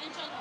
Attention.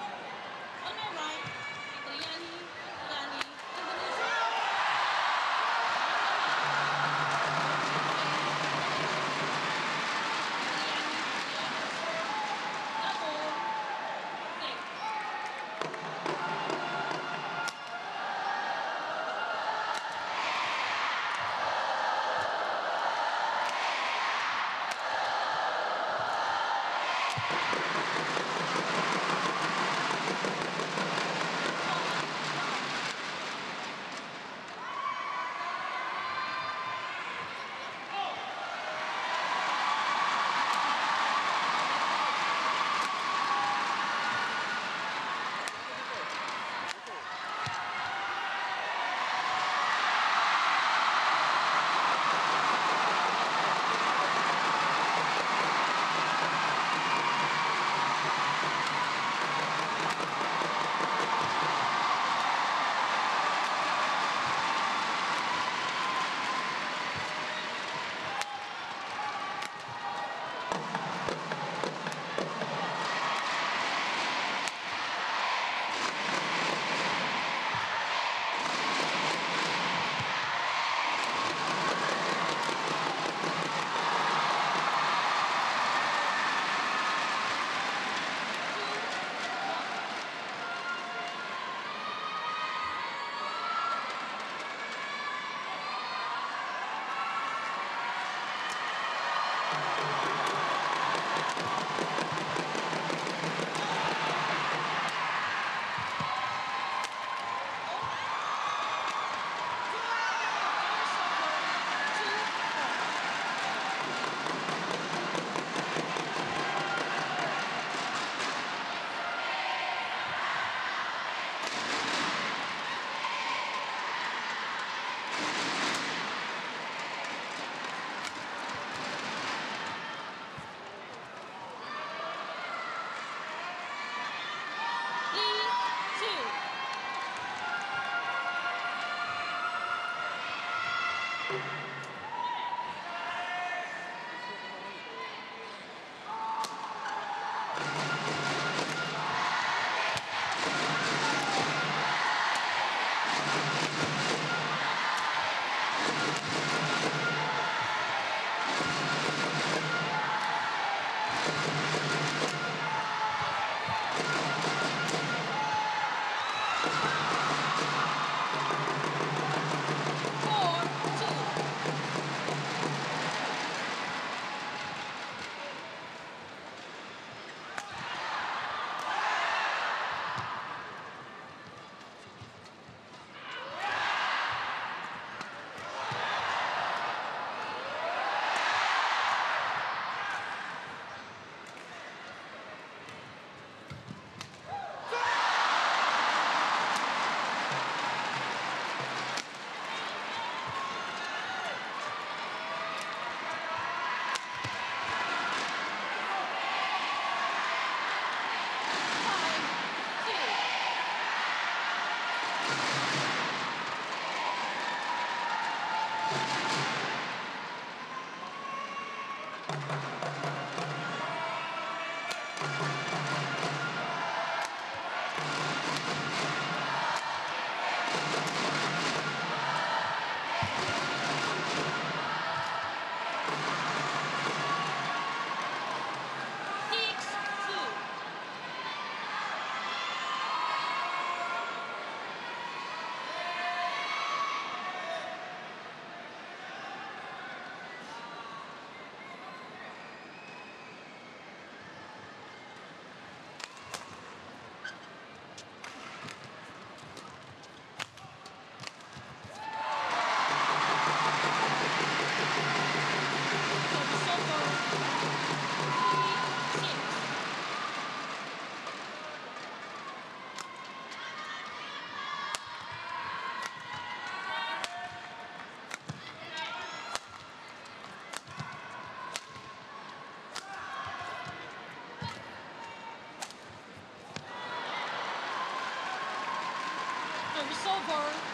Silver.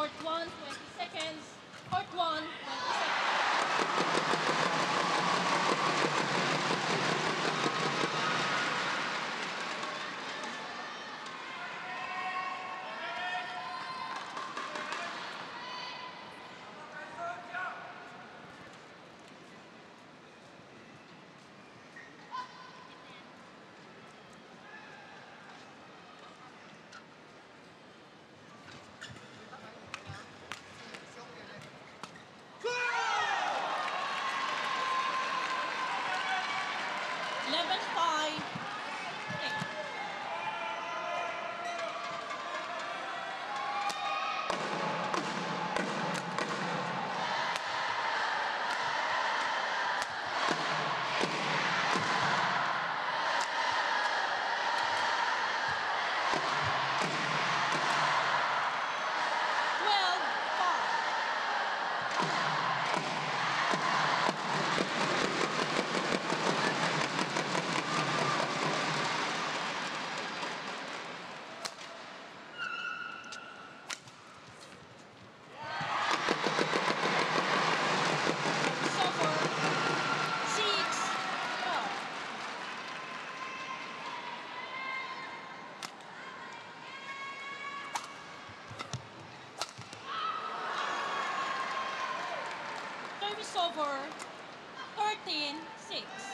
Court one, 20 seconds. Court one, 20 seconds. Eleven five. over 13, 6.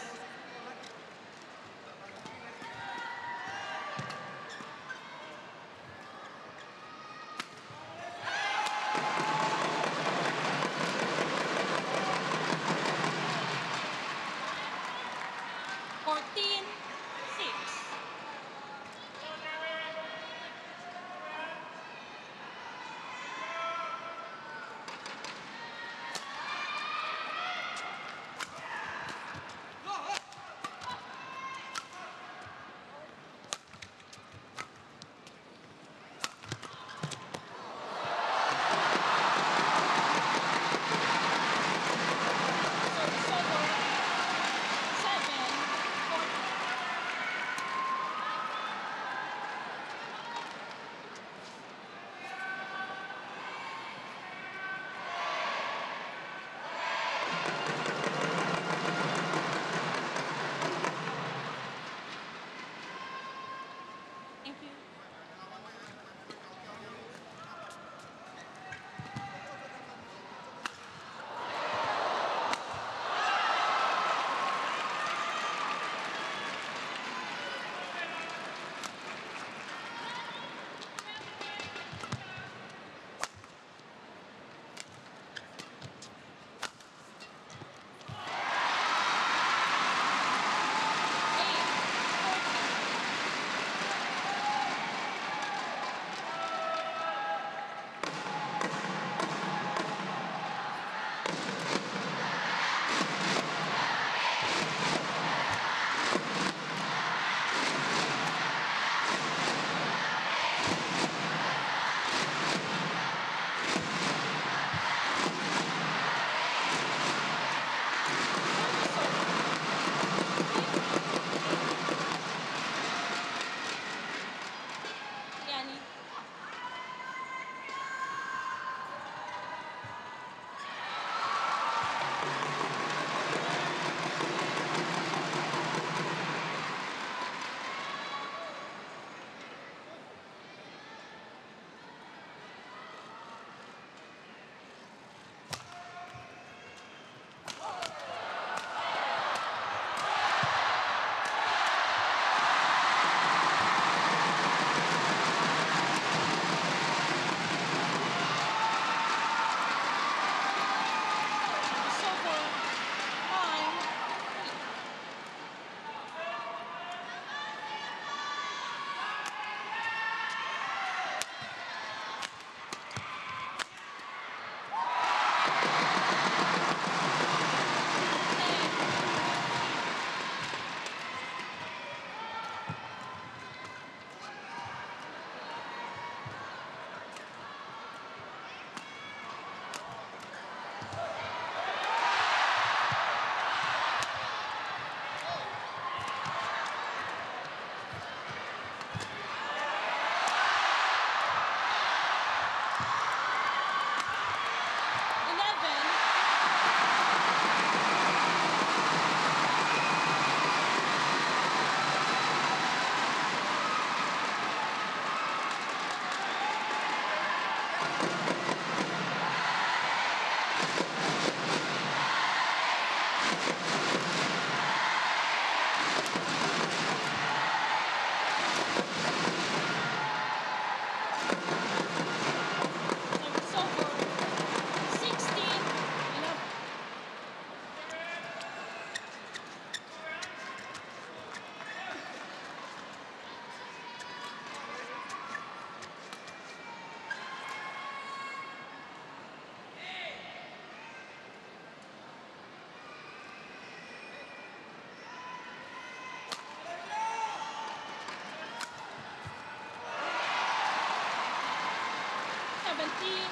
17,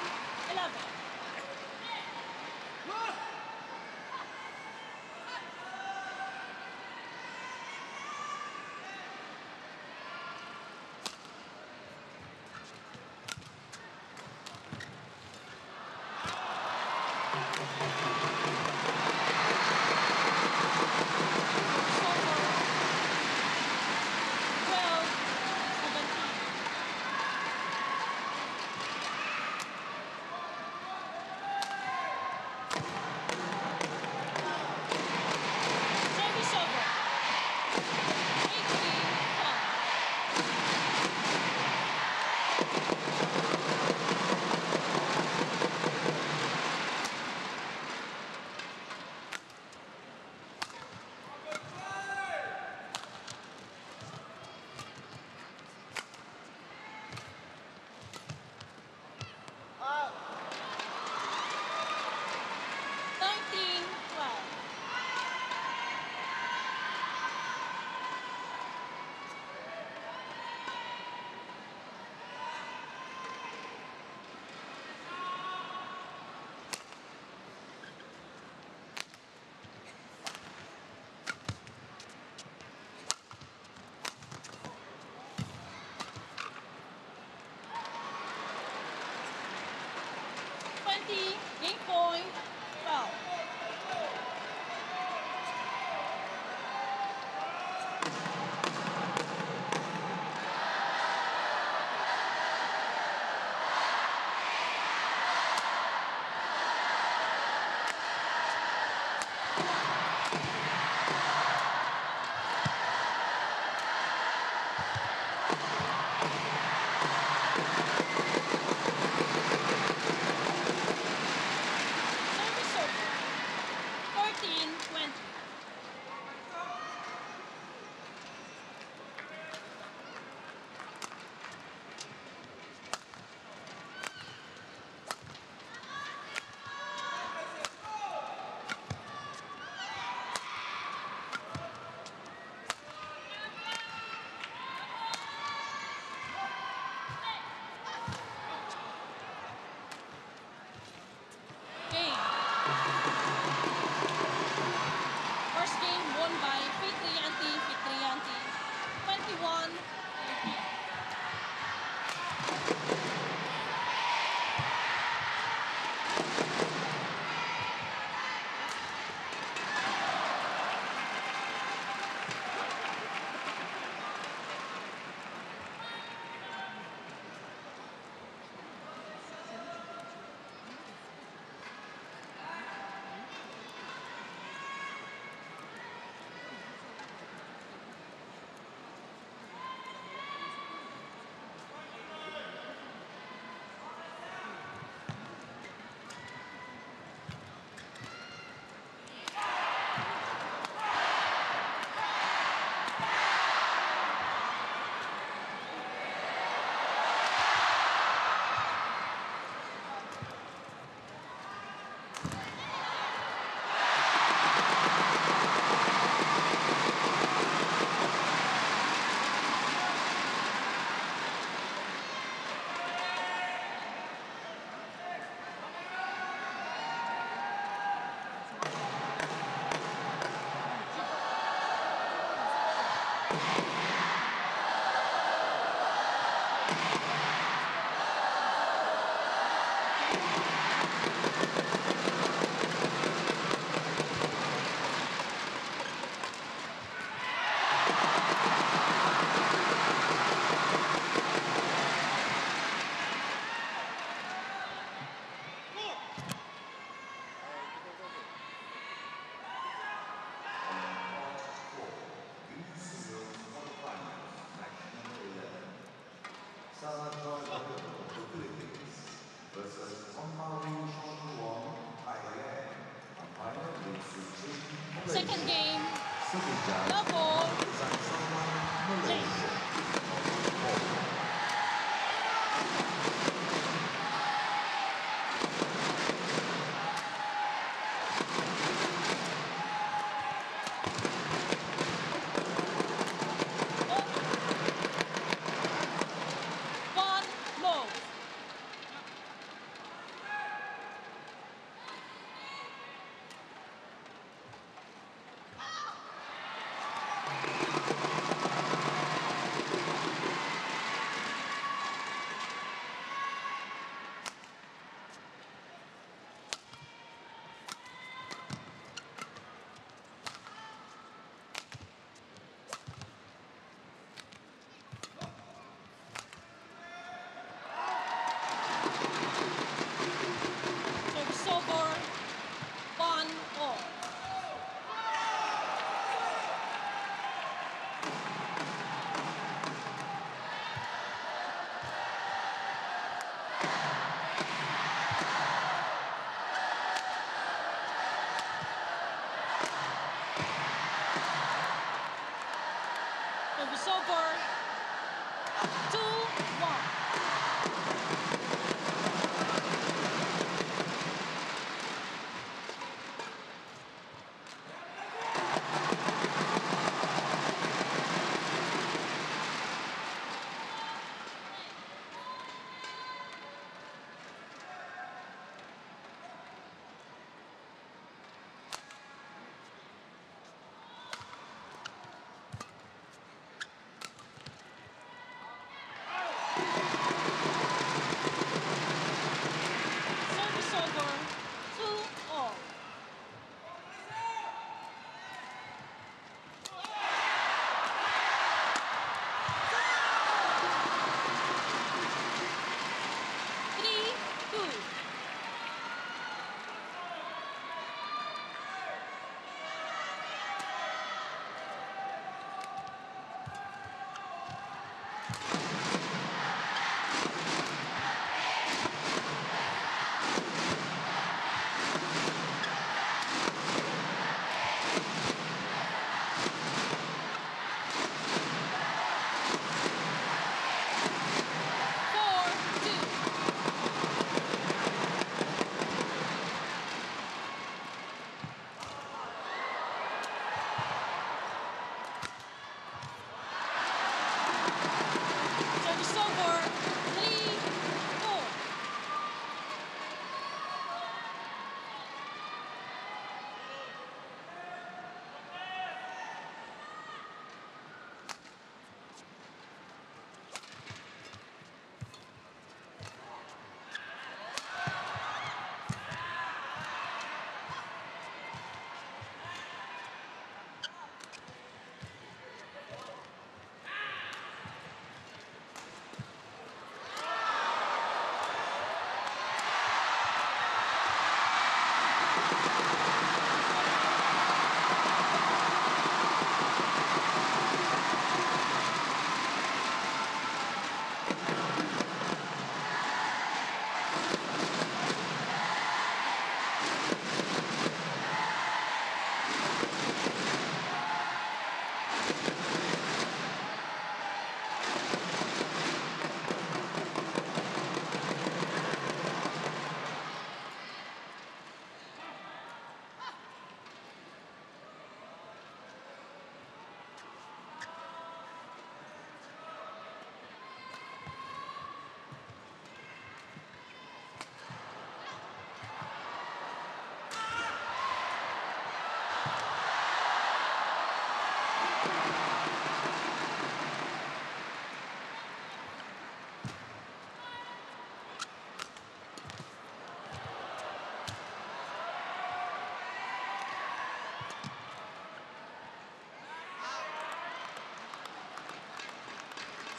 point, double, late.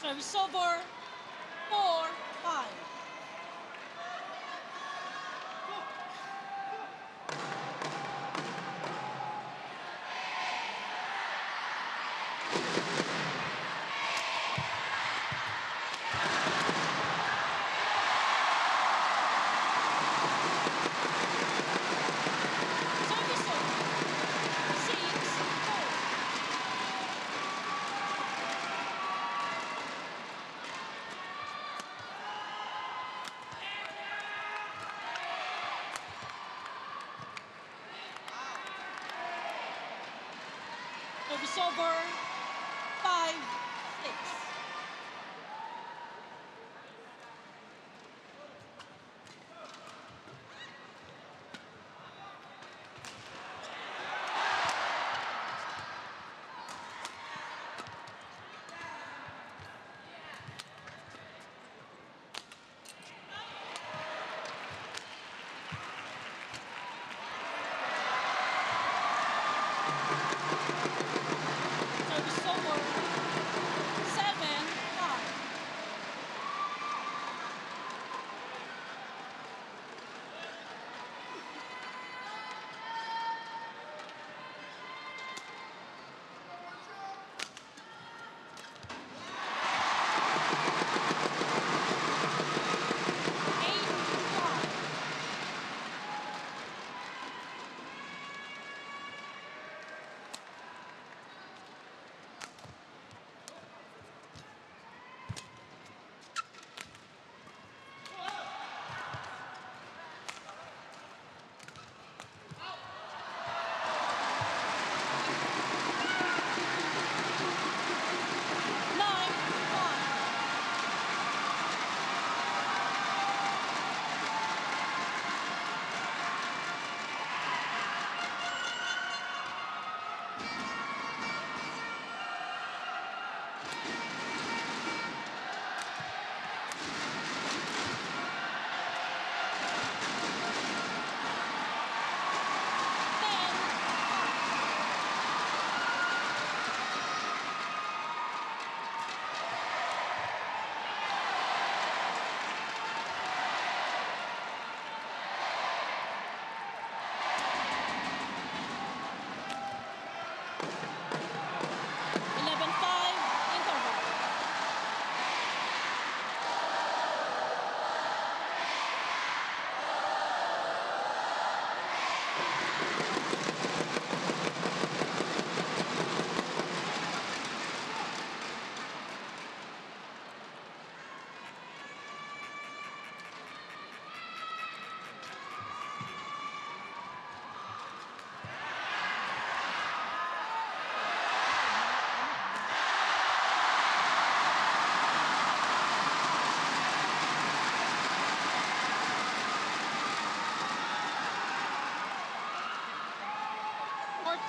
Service over. Service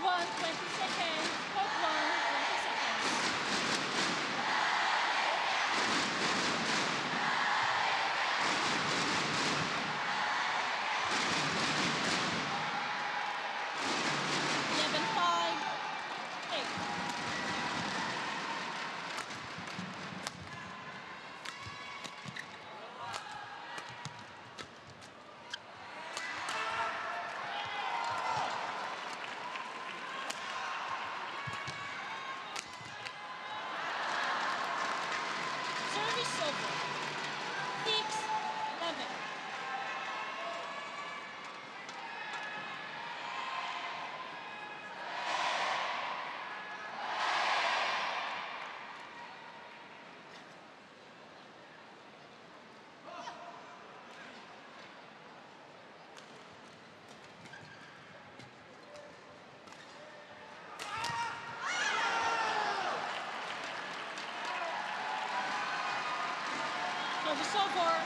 1, 20 seconds. Court 1, 20 seconds. Eleven five, eight. Service over. Six, eleven. Service over.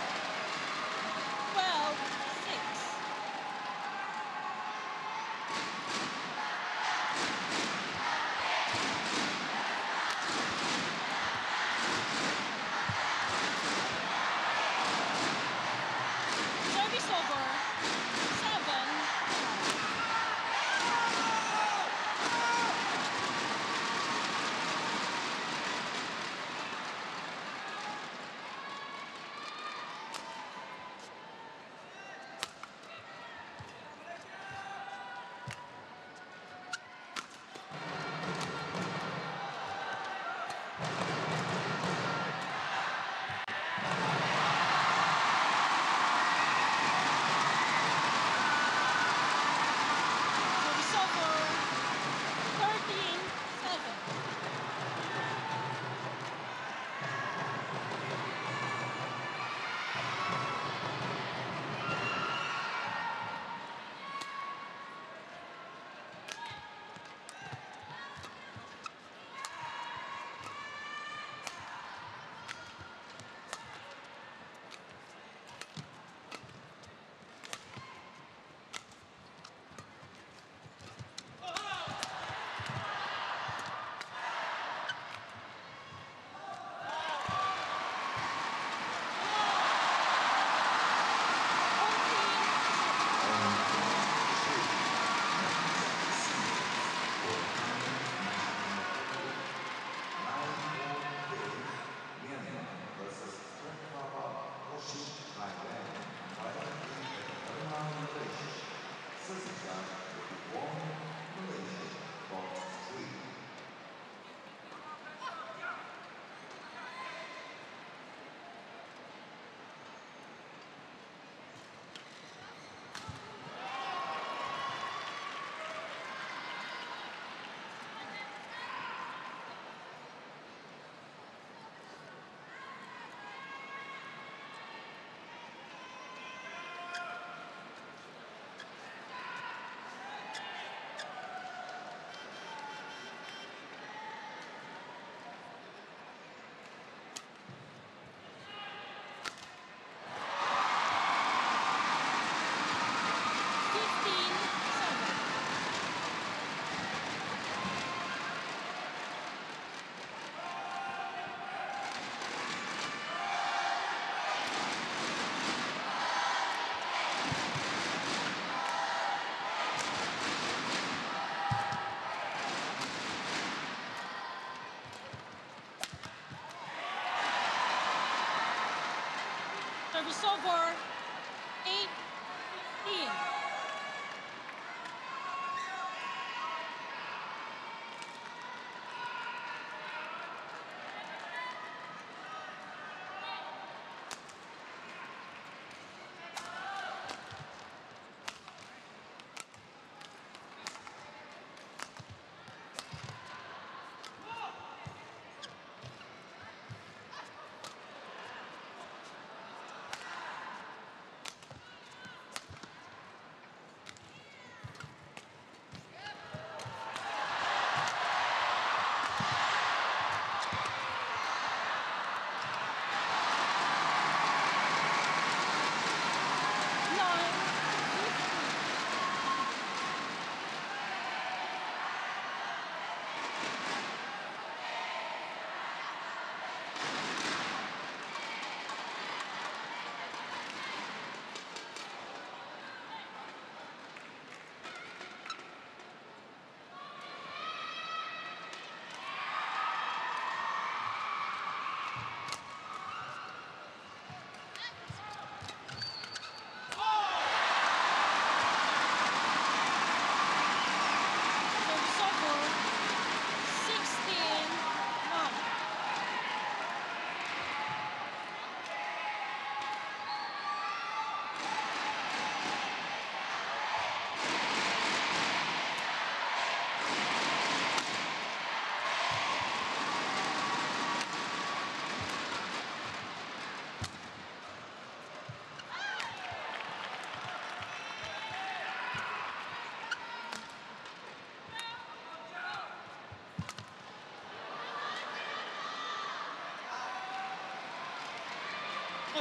Service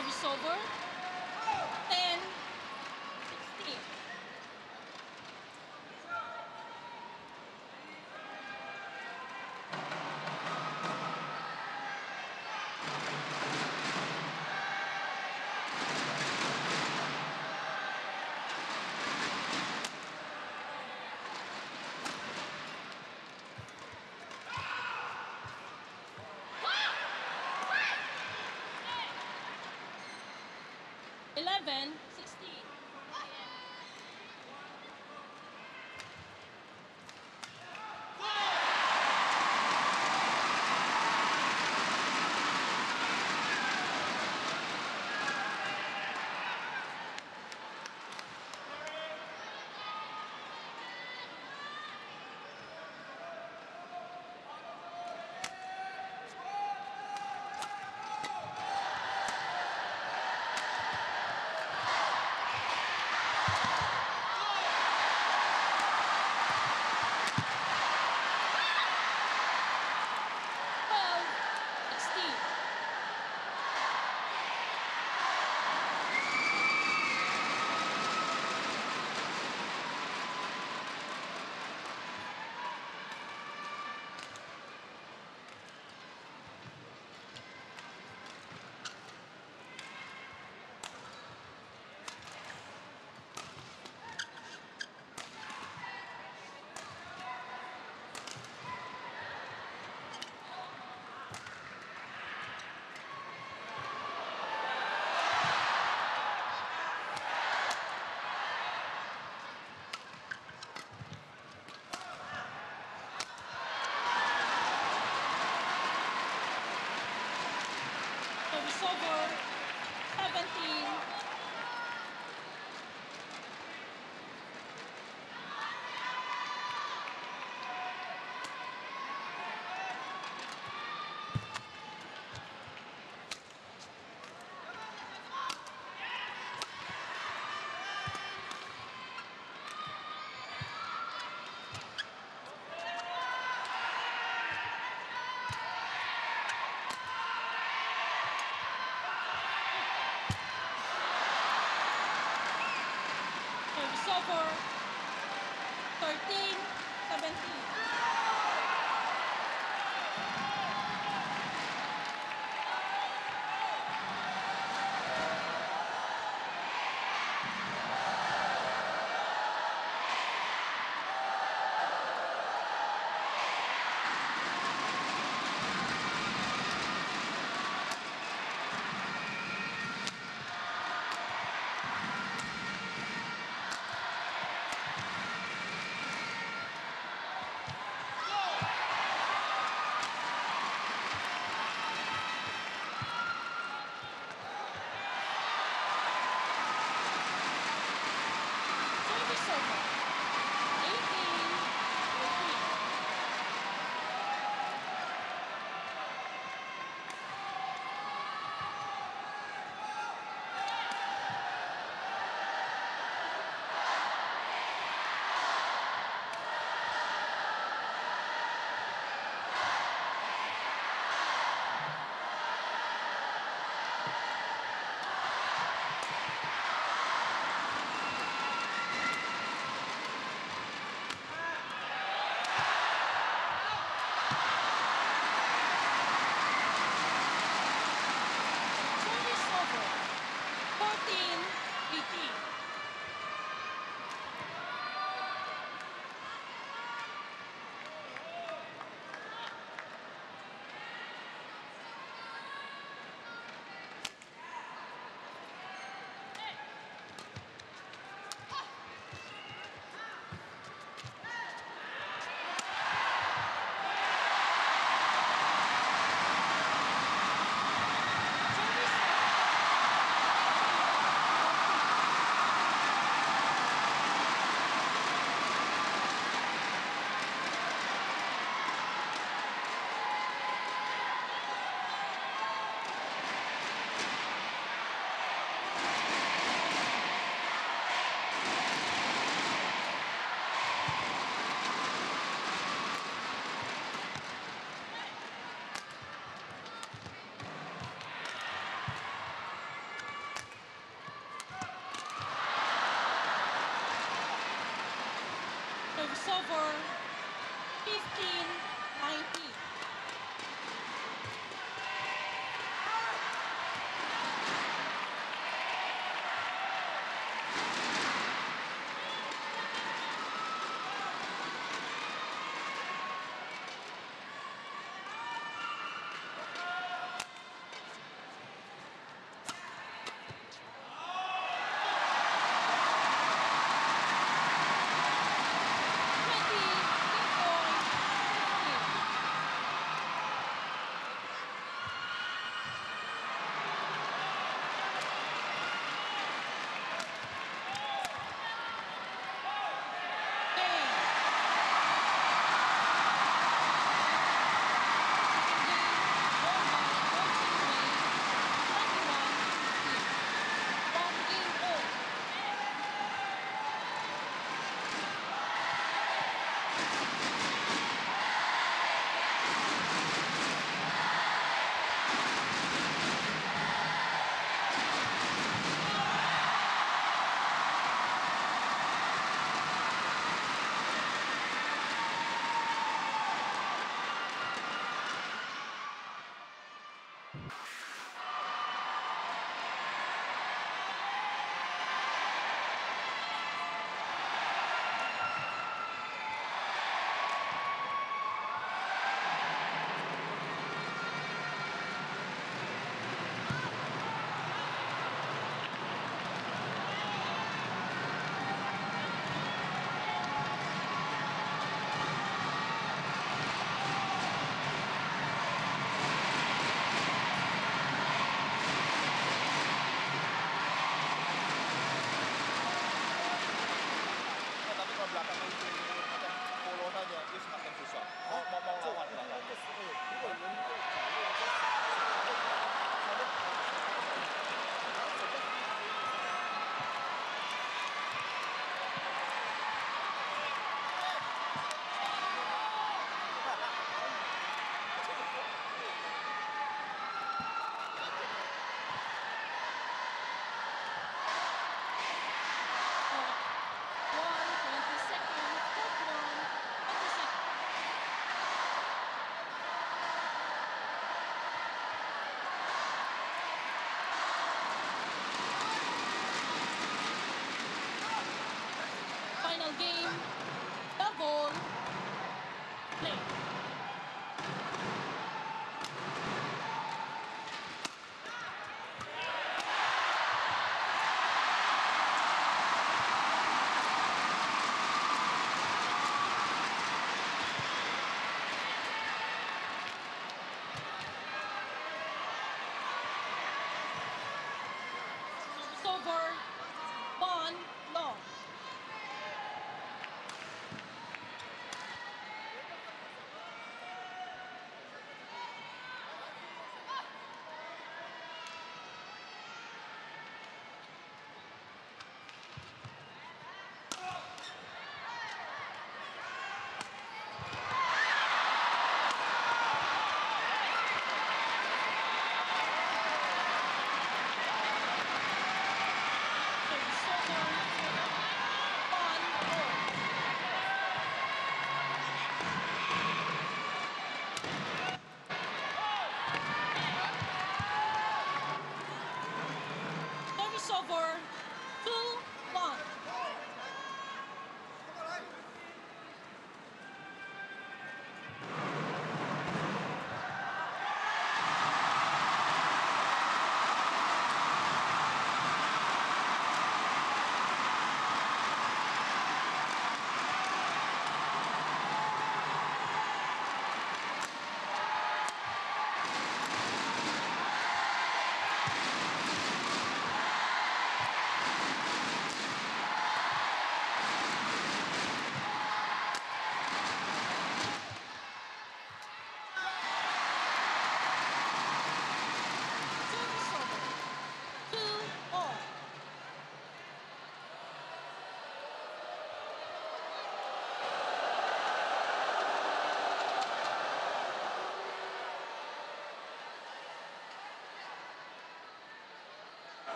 Service over. 11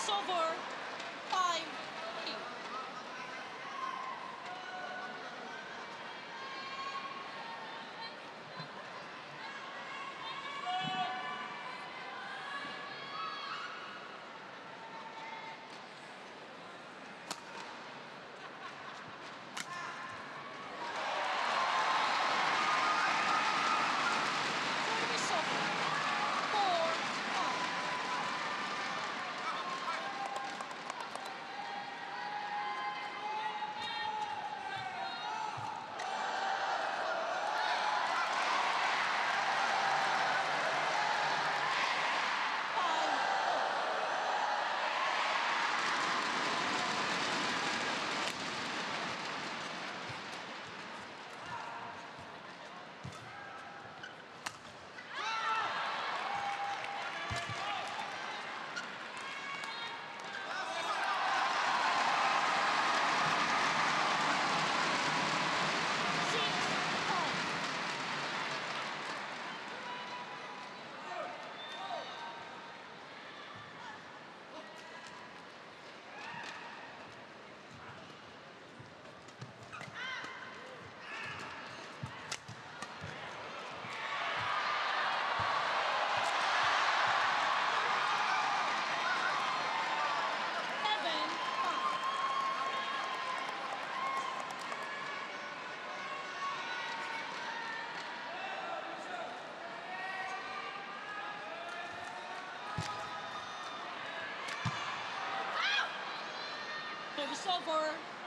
Service episode 4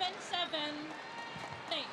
7 7. Play.